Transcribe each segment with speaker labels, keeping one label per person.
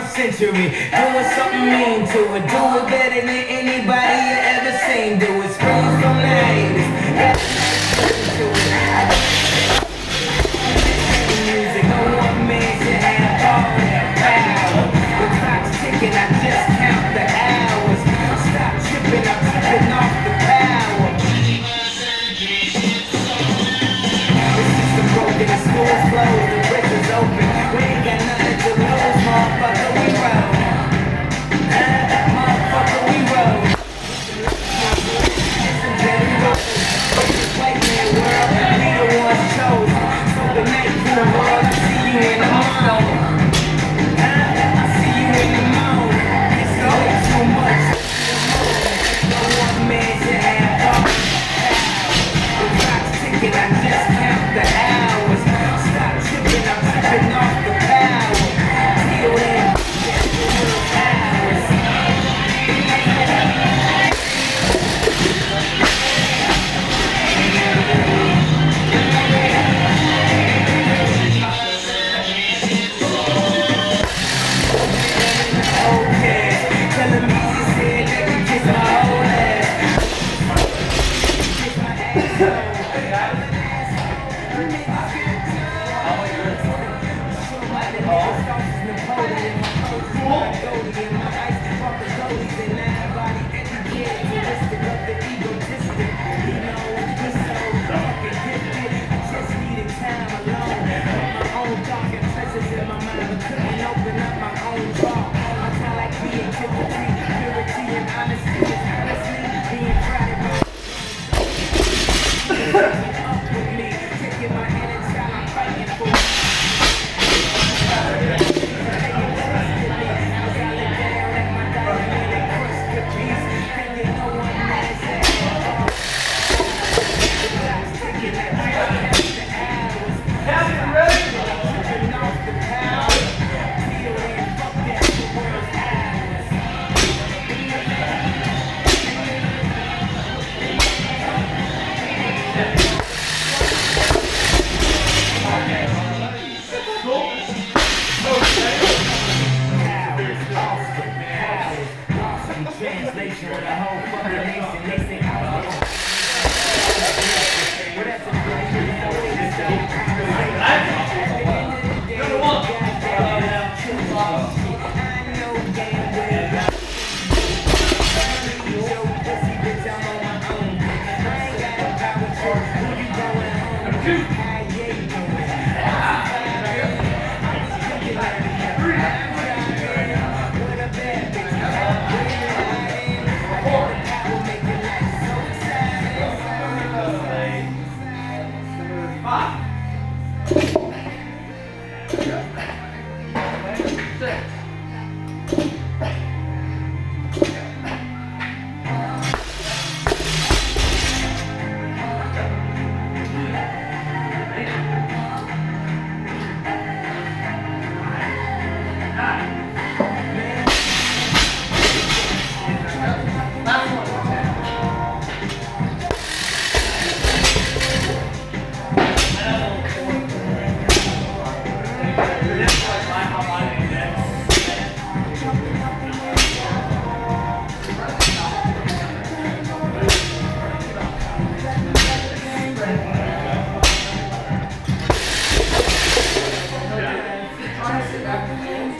Speaker 1: 21st century. Doing something mean to it. Do it better than anybody you ever seen. Do it. Springs from the haters.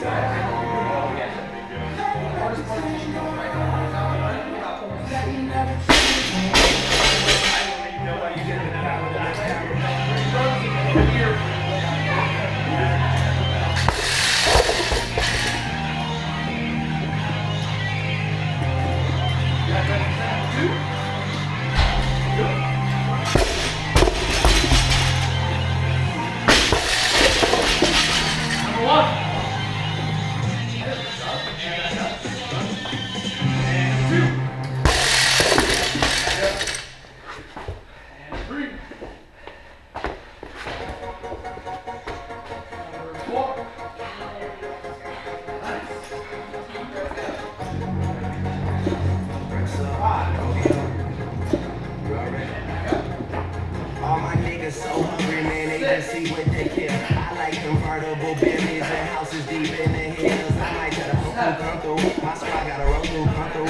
Speaker 1: die. See what they kill. I like convertible Bentleys and houses deep in the hills. I might tell the whole come through. My squad got a roll through, come through.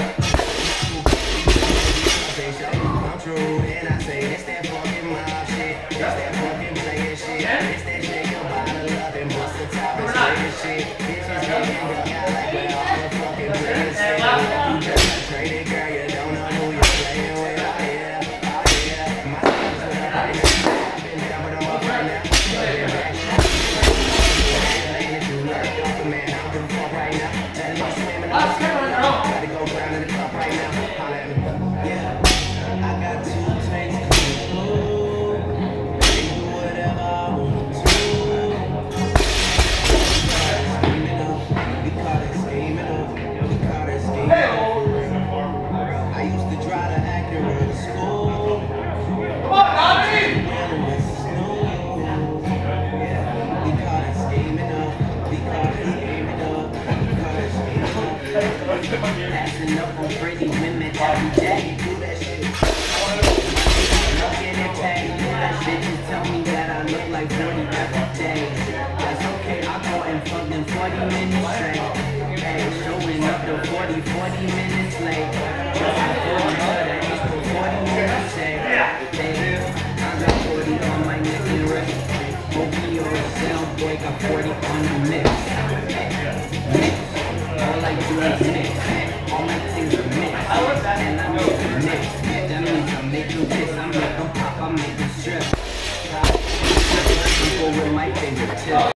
Speaker 1: They come true, and I say it's that fucking mob shit. It's that fucking player shit. It's that shake your bottle and bust the top shit. Bitches the guy like players Passing up on pretty women every day. Do that tell me that I look like 40 every day. That's okay, I go and fuck them 40 minutes